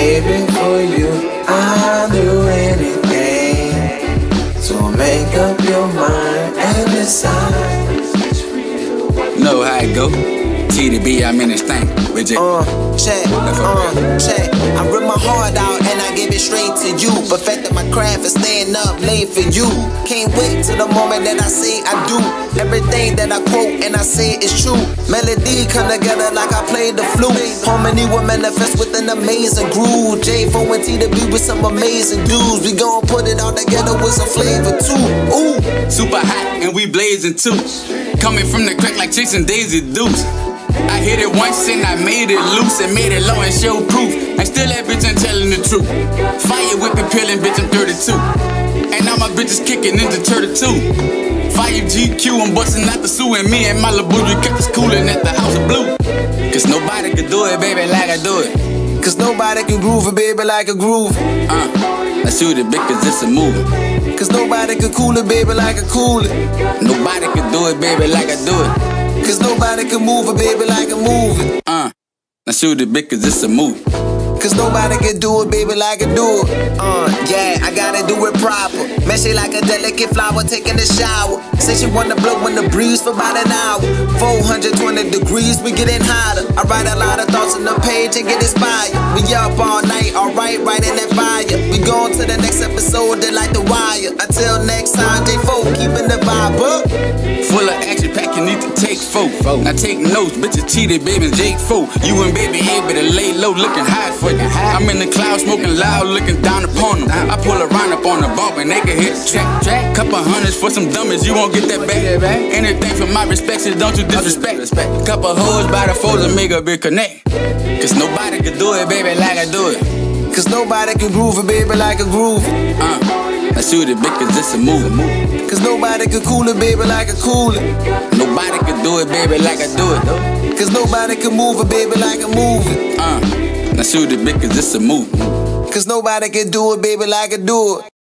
for you, I'll do anything. So make up your mind and decide. Know how it go? T to B, I'm in this thing. With you. Uh, check, uh, check. I rip my heart out and I give it straight to you. Perfected my craft and staying up late for you. Can't wait till the moment that I say I do. Everything that I quote and I say is true. Melody come together like I play the flute. Harmony will manifest with an amazing groove. J4 and T to B with some amazing dudes. We gon' put it all together with some flavor too. Ooh. Super hot and we blazing too. Coming from the crack like chasing Daisy Dukes. I hit it once and I made it loose and made it low and show proof. And still that bitch ain't telling the truth. Fire whipping, peeling, bitch, I'm 32. And now my bitch is kicking into 32. Fire GQ, I'm busting out the Sue and me and Malibu, you kept us coolin' at the House of Blue. Cause nobody could do it, baby, like I do it. Cause nobody can groove it, baby, like a groove. Uh, I shoot it because it's a movie. Cause nobody can cool it, baby, like I cool it. Nobody can do it, baby, like I do it. Cause nobody can move a baby, like I move it. Uh, I shoot it because it's a movie. Cause nobody can do it, baby, like I do it. Uh, yeah, I gotta do it proper. Mesh it like a delicate flower taking a shower. Say she wanna blow in the breeze for about an hour. 420 degrees, we getting hotter. I write a lot of thoughts on the page and get inspired. We up all night, alright, right in that fire. We going to the next episode, they like the wire. Until next time, need to take four. Now take notes, bitches cheated, baby, Jake four. You and baby able to lay low, looking high for you. I'm in the clouds, smoking loud, looking down upon them. I pull a round up on the bump and they can hit track. track. Couple hundreds for some dummies, you won't get that back. Anything for my respect, so don't you disrespect. Couple hoes by the foes and make a big connect. Cause nobody can do it, baby, like I do it. Cause nobody can groove it, baby, like a groove. Uh, I shoot it because it's a movie. Cause nobody can cool it, baby, like I cool it. Nobody can do it, baby, like I do it. Cause nobody can move it, baby, like I move it. Uh, I shoot it because it's a movie. Cause nobody can do it, baby, like I do it.